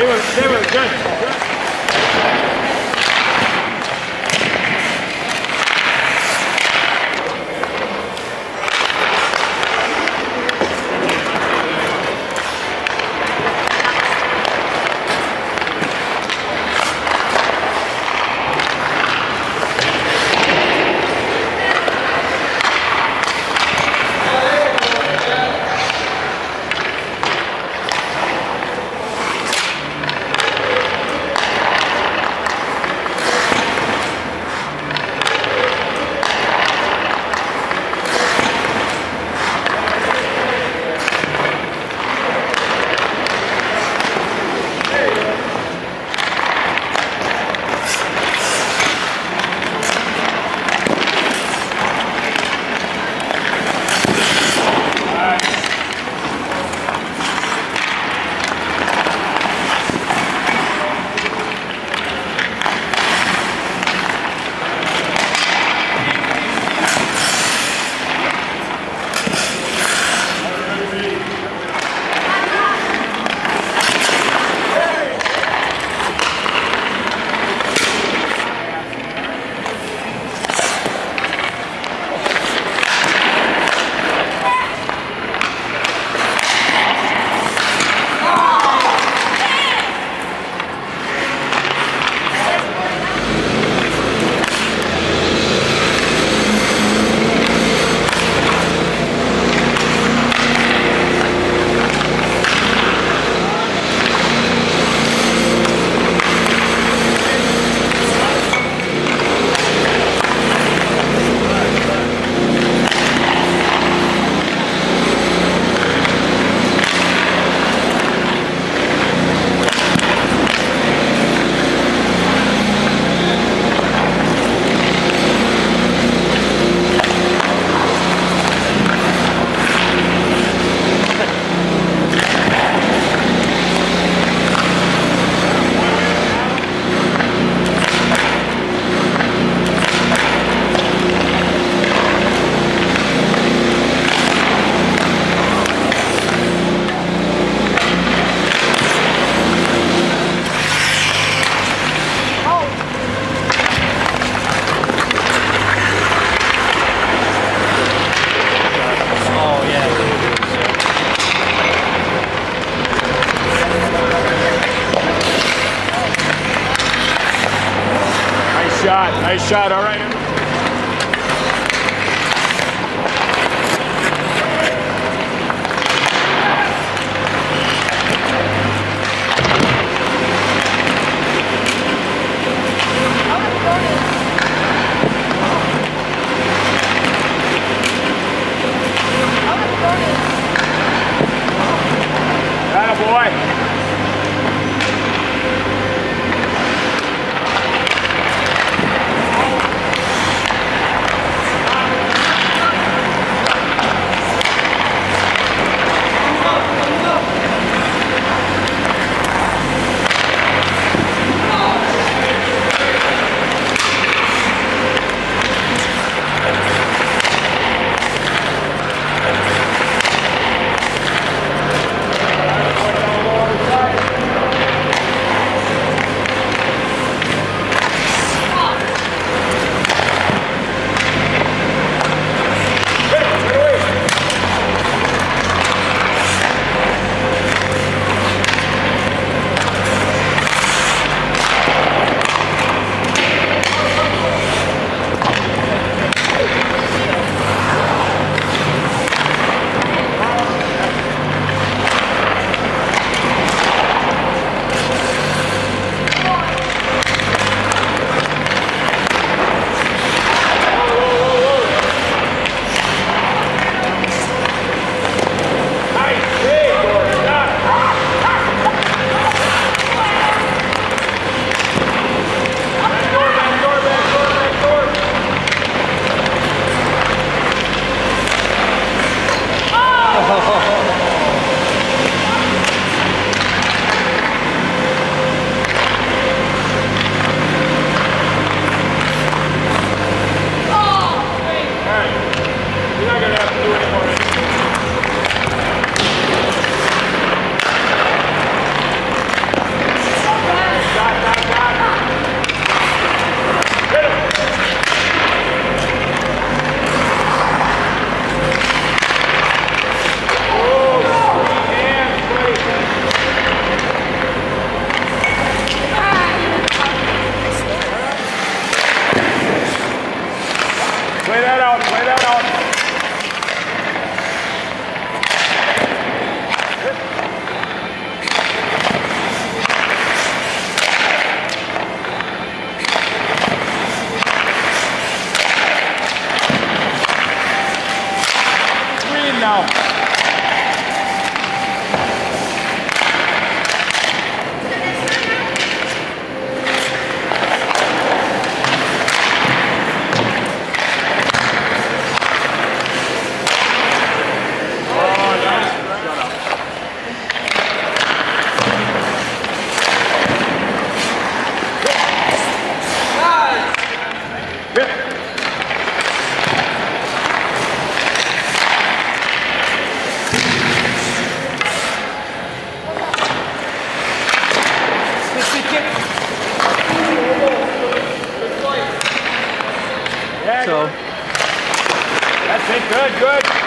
They were, good. Shot. Nice shot. All right. now. That's it. Good, good.